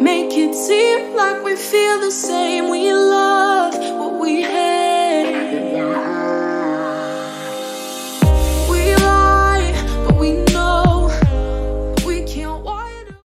Make it seem like we feel the same.